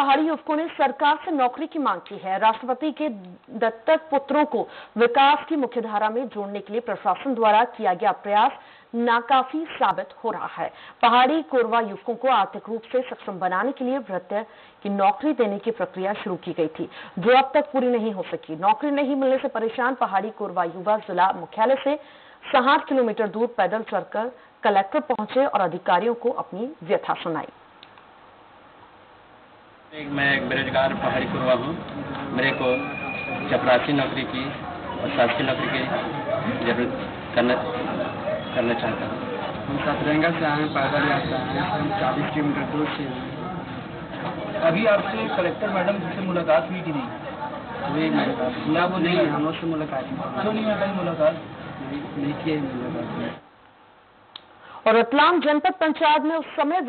पहाड़ी युवकों ने सरकार से नौकरी की मांग की है। राष्ट्रपति के दत्तक पुत्रों को विकास की मुख्यधारा में जोड़ने के लिए प्रशासन द्वारा किया गया प्रयास नाकाफी साबित हो रहा है। पहाड़ी कोरवा युवकों को आर्थिक रूप से सक्षम बनाने के लिए वृत्य की नौकरी देने की प्रक्रिया शुरू की गई थी, जो अब तक पूरी नहीं हो सकी। नौकरी नहीं मिलने से परेशान पहाड़ी कोरवा युवा जिला मुख्यालय से साठ किलोमीटर दूर पैदल चलकर कलेक्टर पहुँचे और अधिकारियों को अपनी व्यथा सुनाई। एक मैं एक बेरोजगार पहाड़ी कुरवा हूँ। मेरे को चपरासी नौकरी की और शासकीय नौकरी की ज़रूरत करना करना चाहता हूँ। हम सतरंगा से आए पैदल यात्रा आए हम चालीस किलोमीटर दूर से अभी आपसे कलेक्टर मैडम से मुलाकात हुई कि नहीं? अभी मेरे ना वो नहीं है? हम लोग से मुलाकात नहीं क्यों नहीं हुई मुलाकात? नहीं नहीं किए मुलाकात। और रतलाम जनपद पंचायत में उस समय